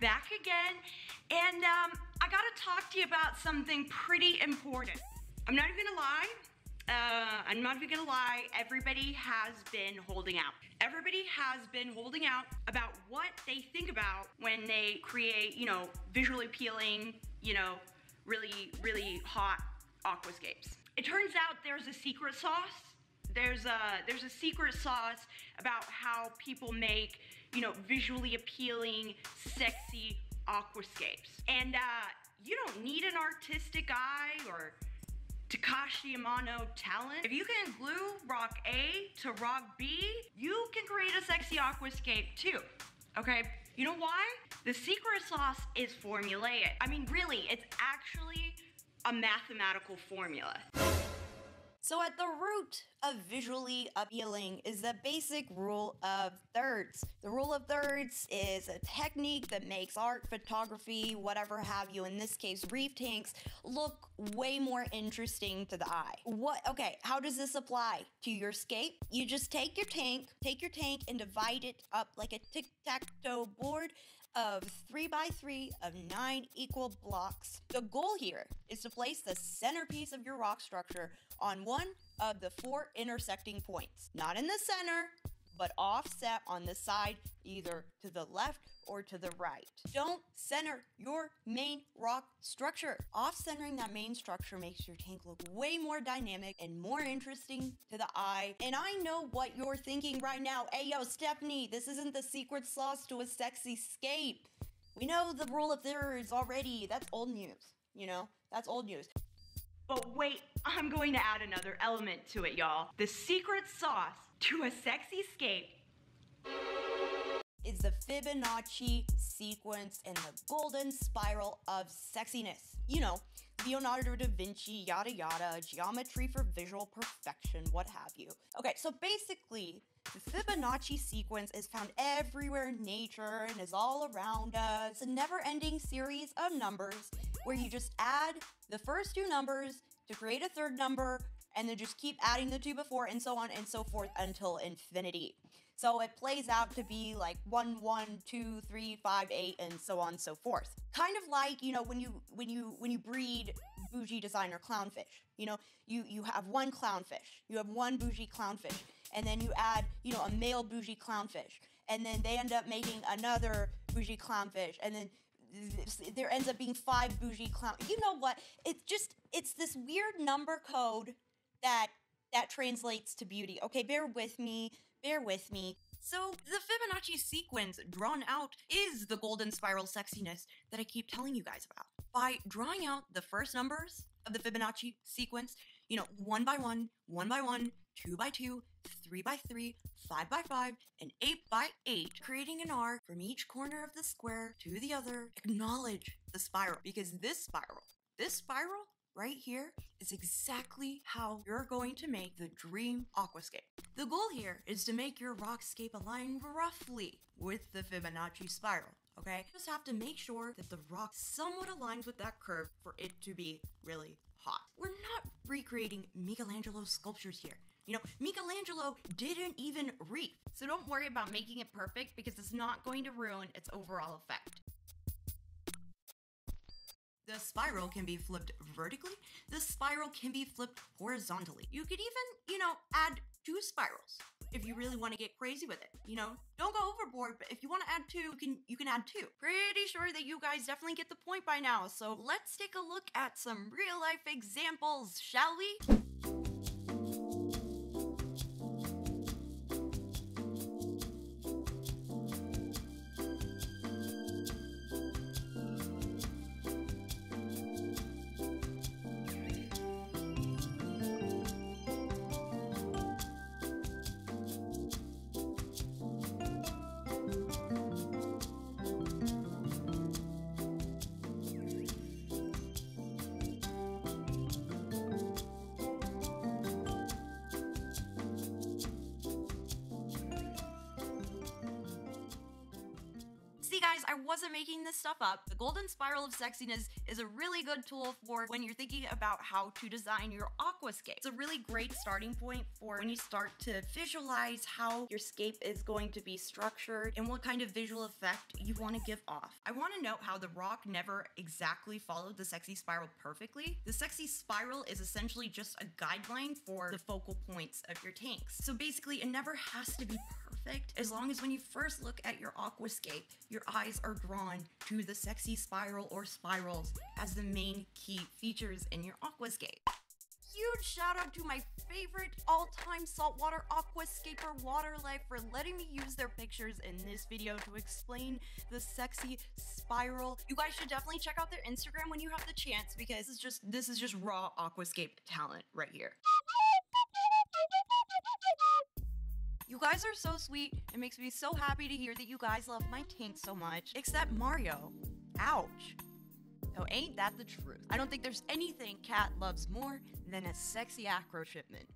back again. And um, I gotta talk to you about something pretty important. I'm not even gonna lie. Uh, I'm not even gonna lie, everybody has been holding out. Everybody has been holding out about what they think about when they create, you know, visually appealing, you know, really, really hot aquascapes. It turns out there's a secret sauce there's a there's a secret sauce about how people make you know visually appealing sexy aquascapes and uh, you don't need an artistic eye or Takashi Amano talent. If you can glue rock A to rock B, you can create a sexy aquascape too. Okay? You know why? The secret sauce is formulaic. I mean, really, it's actually a mathematical formula. So at the root of visually appealing is the basic rule of thirds. The rule of thirds is a technique that makes art, photography, whatever have you, in this case reef tanks, look way more interesting to the eye. What okay, how does this apply to your scape? You just take your tank, take your tank and divide it up like a tic-tac-toe board of 3 by 3 of 9 equal blocks. The goal here is to place the centerpiece of your rock structure on one of the four intersecting points. Not in the center, but offset on the side either to the left or to the right. Don't center your main rock structure. Off centering that main structure makes your tank look way more dynamic and more interesting to the eye. And I know what you're thinking right now. Hey, yo, Stephanie, this isn't the secret sauce to a sexy scape. We know the rule of thirds already. That's old news. You know, that's old news. But wait, I'm going to add another element to it, y'all. The secret sauce to a sexy scape Fibonacci sequence and the golden spiral of sexiness. You know, Leonardo da Vinci, yada yada, geometry for visual perfection, what have you. Okay, so basically, the Fibonacci sequence is found everywhere in nature and is all around us. A never ending series of numbers where you just add the first two numbers to create a third number and then just keep adding the two before and so on and so forth until infinity. So it plays out to be like one, one, two, three, five, eight, and so on and so forth. Kind of like, you know, when you when you when you breed bougie designer clownfish. You know, you you have one clownfish, you have one bougie clownfish, and then you add, you know, a male bougie clownfish, and then they end up making another bougie clownfish, and then there ends up being five bougie clown. You know what? It's just it's this weird number code that that translates to beauty. Okay, bear with me. Bear with me. So, the Fibonacci sequence drawn out is the golden spiral sexiness that I keep telling you guys about. By drawing out the first numbers of the Fibonacci sequence, you know, one by one, one by one, two by two, three by three, five by five, and eight by eight, creating an arc from each corner of the square to the other, acknowledge the spiral because this spiral, this spiral right here is exactly how you're going to make the dream aquascape. The goal here is to make your rockscape align roughly with the Fibonacci spiral. Okay, You just have to make sure that the rock somewhat aligns with that curve for it to be really hot. We're not recreating Michelangelo's sculptures here. You know, Michelangelo didn't even reef. So don't worry about making it perfect because it's not going to ruin its overall effect. The spiral can be flipped vertically. The spiral can be flipped horizontally. You could even, you know, add two spirals if you really want to get crazy with it. You know, don't go overboard, but if you want to add two, you can you can add two. Pretty sure that you guys definitely get the point by now. So let's take a look at some real life examples, shall we? I wasn't making this stuff up. The golden spiral of sexiness is a really good tool for when you're thinking about how to design your aquascape. It's a really great starting point for when you start to visualize how your scape is going to be structured and what kind of visual effect you want to give off. I want to note how the rock never exactly followed the sexy spiral perfectly. The sexy spiral is essentially just a guideline for the focal points of your tanks. So basically, it never has to be perfect as long as when you first look at your aquascape, your eyes are drawn to the sexy spiral or spirals as the main key features in your aquascape. Huge shout out to my favorite all-time saltwater aquascaper Waterlife for letting me use their pictures in this video to explain the sexy spiral. You guys should definitely check out their Instagram when you have the chance because this is just this is just raw aquascape talent right here. You guys are so sweet. It makes me so happy to hear that you guys love my tank so much. Except Mario. Ouch. So ain't that the truth? I don't think there's anything Cat loves more than a sexy acro shipment.